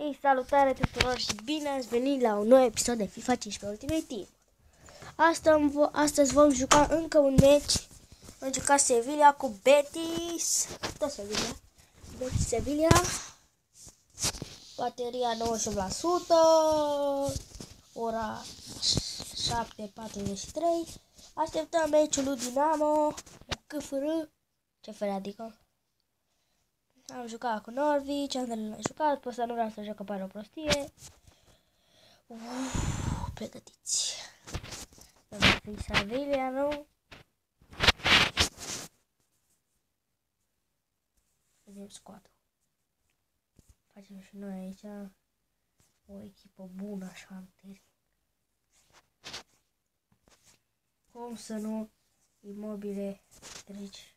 Hei, salutare tuturor și bine ați venit la un nou episod de FIFA 15 Ultimate Team. Astăzi, astăzi vom juca încă un match. Vom juca Sevilla cu Betis. Tot Sevilla. Betis Sevilla. Bateria 98%. Ora 7.43. Așteptăm meciul lui Dinamo. CFR. CFR adică. Am jucat cu Norwich, Andrei l-a jucat, pe ăsta nu vreau să joc, pare o prostie. Uf, pregătiți. Să fi Sevilla, nu? Vedem squad Facem și noi aici o echipă bună, așa, în Cum să nu imobile treci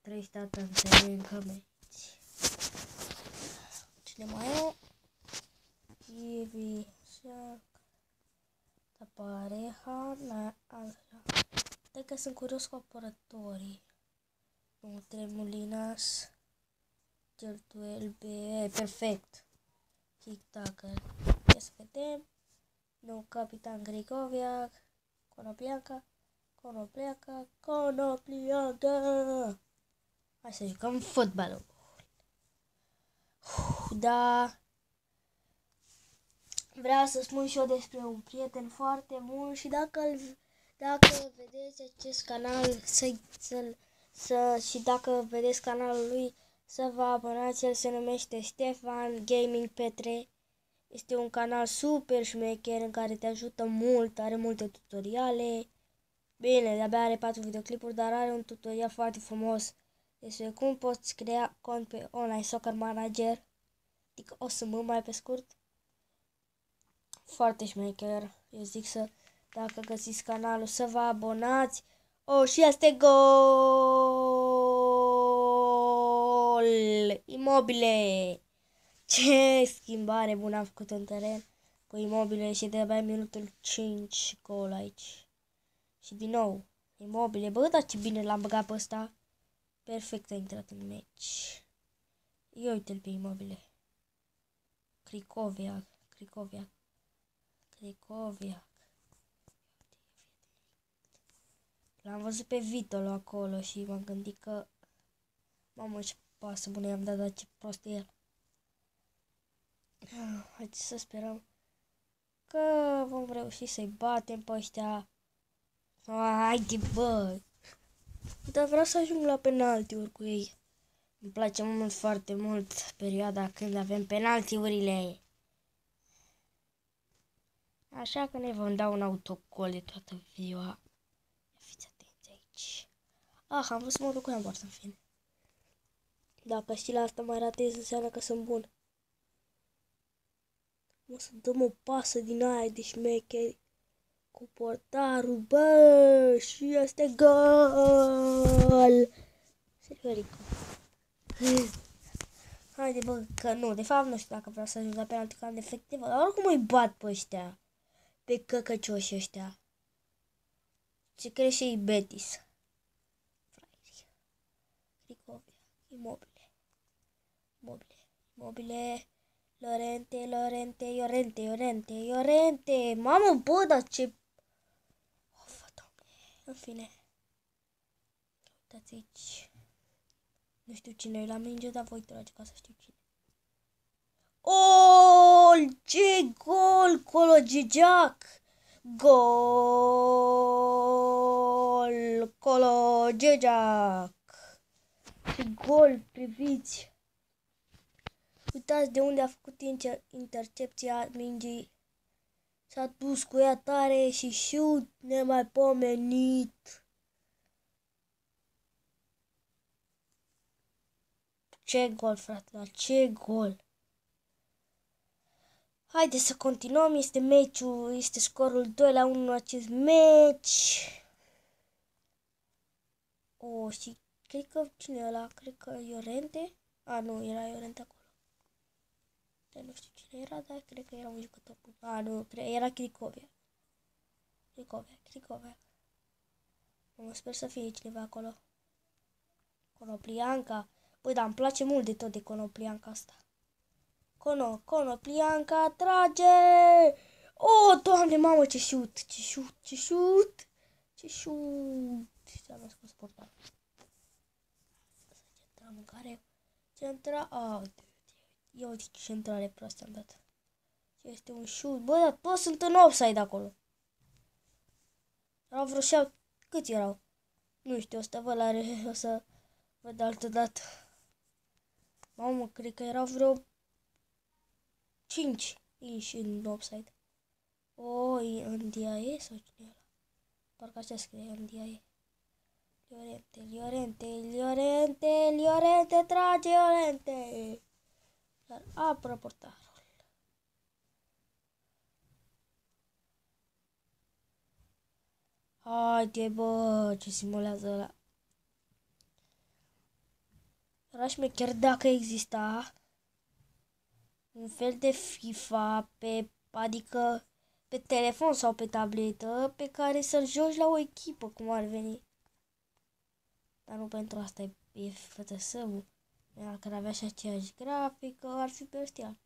trei state în teren, că Cine mai e? Ivy, Shark, Tapareha, la așa. Cred că sunt curios cu apărătorii. Nu, Tremulinas, Celtuel, B, perfect. Kick-tacker. Ia să vedem. Nu, Capitan Grigoviac, Conopliaca, Conopliaca, Conopliaca. Hai să jucăm fotbalul da. Vreau să spun și eu despre un prieten foarte bun și dacă, dacă vedeți acest canal să, să, să, și dacă vedeți canalul lui să vă abonați, el se numește Stefan Gaming Petre. Este un canal super șmecher în care te ajută mult, are multe tutoriale. Bine, de-abia are 4 videoclipuri, dar are un tutorial foarte frumos despre cum poți crea cont pe Online Soccer Manager adică o să mă mai pe scurt. Foarte șmecher. Eu zic să, dacă găsiți canalul, să vă abonați. Oh, și este gol! Imobile! Ce schimbare bună am făcut în teren cu imobile și de-abia minutul 5 gol aici. Și din nou, imobile. Bă, dar ce bine l-am băgat pe ăsta. Perfect a intrat în meci. Eu uite-l pe imobile. Cricoviac, Cricoviac, Cricoviac. L-am văzut pe Vitolo acolo și m-am gândit că... Mamă, ce pasă bună i-am dat, dar ce prost e el. Haideți să sperăm că vom reuși să-i batem pe ăștia. Haide, bă! Dar vreau să ajung la penaltiuri cu ei. Îmi place mult foarte mult perioada când avem penaltiurile. Așa că ne vom da un autocol de toată ziua. Fiți atenți aici. Ah, am vrut să mă duc cu în în fine. Dacă știi la asta mai ratez, înseamnă că sunt bun. O să dăm o pasă din aia de șmecheri cu portarul, bă, și este gol! Seriorică. Haide bă, că nu, de fapt nu știu dacă vreau să ajung la penalti că am defective, dar oricum îi bat pe ăștia, pe căcăcioși ăștia. Ce crește și Betis. Frairi. Ricovia. Imobile. Imobile. Imobile. Lorente, Lorente, Iorente, Iorente, Iorente. Mamă, bă, dar ce... Of, doamne. În fine. Uitați aici. Nu știu cine e la minge, dar voi trage ca să știu cine. Gol! Ce gol! Colo Gijac! Gol! Colo Gijac! Ce gol! Priviți! Uitați de unde a făcut inter intercepția mingii. S-a dus cu ea tare și șut nemaipomenit. Ce gol, frate, ce gol! Haideți să continuăm, este meciul, este scorul 2 la 1 în acest meci. O, și cred că cine e ăla? Cred că Iorente? A, nu, era Iorente acolo. De nu știu cine era, dar cred că era un jucător bun. A, nu, cred, era Cricovia. Cricovia, Cricovia. Mă sper să fie cineva acolo. Conoplianca. Băi, dar îmi place mult de tot de Conoplianca asta. Cono, Cono, Plianca, trage! Oh, doamne, mamă, ce șut, ce șut, ce șut, ce șut. Și am scos portal. Să centrăm în care centra... Oh, ia uite ce centrare proastă am dat. Este un șut. Bă, dar toți sunt în offside acolo. Erau vreo șapte... Câți erau? Nu știu, o să văd la o să văd altă dată. Mamă, cred că erau vreo 5 inși în offside. O, în DIA sau cine era? Parcă așa scrie în DIA. Liorente, Liorente, Liorente, Liorente, trage Liorente! Dar apără portarul. Haide, bă, ce simulează ăla. Era chiar dacă exista un fel de FIFA pe, adică pe telefon sau pe tabletă pe care să-l joci la o echipă, cum ar veni. Dar nu pentru asta e, e FTS-ul. Care avea și aceeași grafică, ar fi bestial.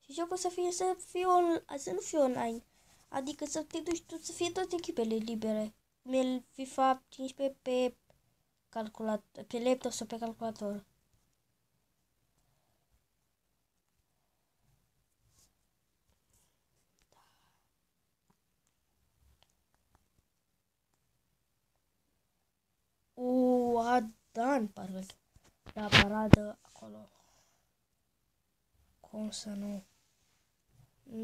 Și jocul să fie, să fie on, să nu fie online. Adică să te duci tu, să fie toate echipele libere. Cum e FIFA 15 pe calculator, pe laptop sau pe calculator. Dan, parcă la paradă acolo. Cum să nu?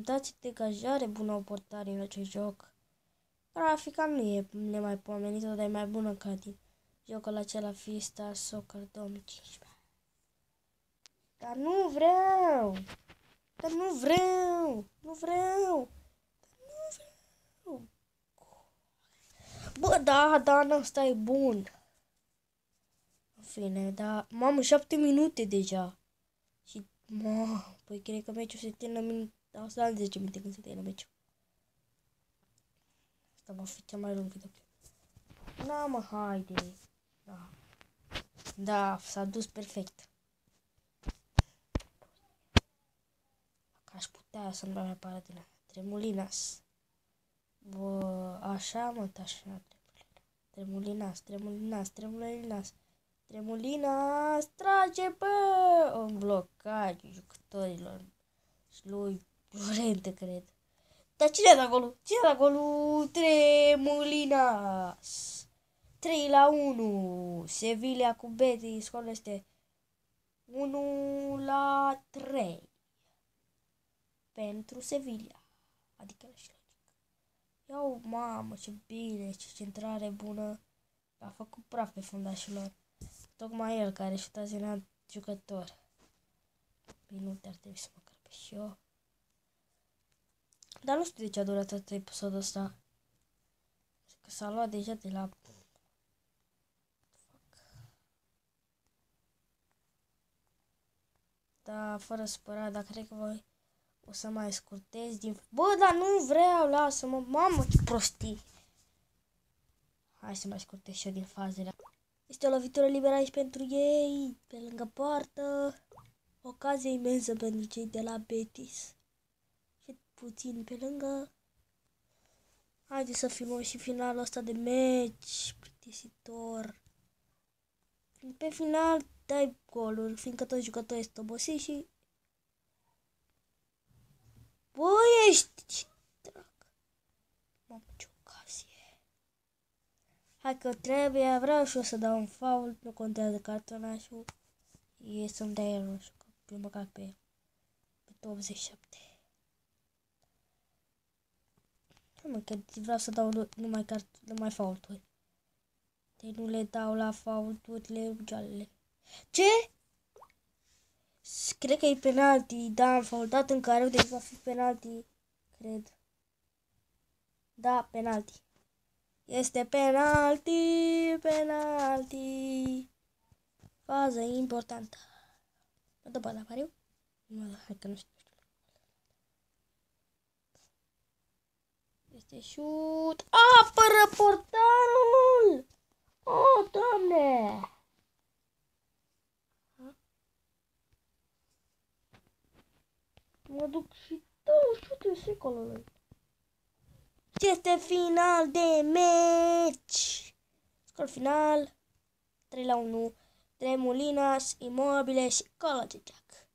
Dați degajare bună o portare în acest joc. Grafica nu e nemaipomenită, dar e mai bună ca din jocul acela Fista Soccer 2015. Dar nu vreau! Dar nu vreau! Nu vreau! Dar nu vreau! Bă, da, da, nu, stai bun fine, dar mamă, șapte minute deja. Și, mă, păi cred că meciul se termină minute, o să am 10 minute când se termină meciul. Asta va fi cea mai lungă de Da, mă, haide. Da. Da, s-a dus perfect. Dacă aș putea să-mi dau neapărat din Tremulinas. Bă, așa, mă, așa. Tremulinas, tremulinas, tremulinas. Tremulina trage pe un blocaj jucătorilor și lui Llorente, cred. Dar cine e acolo? Cine e acolo? Tremulina 3 la 1. Sevilla cu Betis este 1 la 3. Pentru Sevilla. Adică și logic. Iau, mamă, ce bine, ce centrare bună. A făcut praf pe fundașilor. Tocmai el care șutați în alt jucător. Păi nu te-ar trebui să mă crăpe și eu. Dar nu știu de ce a durat atât episodul ăsta. Că s-a luat deja de la... Da, fără spărat, dar cred că voi o să mai scurtez din... Bă, dar nu vreau, lasă-mă, mamă, ce prostii. Hai să mai scurtez și eu din fazele. Este o lovitură liberă aici pentru ei, pe lângă poartă. Ocazie imensă pentru cei de la Betis. Și puțin pe lângă. Haideți să filmăm și finalul ăsta de meci. Plictisitor. Pe final dai golul, fiindcă toți jucătorii sunt obosiți și... Băi, ești... Drac. Mamă, ce Hai că trebuie, vreau și o să dau un fault, nu contează cartonașul. E să-mi dea el roșu, că eu mă cac pe el. Pe 87. Mă, că vreau să dau numai, cart, numai faulturi. Deci nu le dau la faulturile joalele. Ce? Cred că e penalti, da, am faultat în care, deci va fi penalti, cred. Da, penalti. Este penalti, penalti. Fază importantă. Mă dă la pariu? Nu, hai că nu știu. Este șut. Apără portarul! Oh, doamne! Mă duc și 200 secolului. Este final de meci. Scor final 3 la 1. Tremulinas, Imobile și Colaceciac.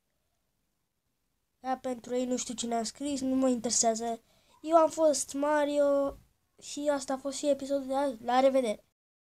Da, pentru ei nu știu cine a scris, nu mă interesează. Eu am fost Mario și asta a fost și episodul de azi. La revedere!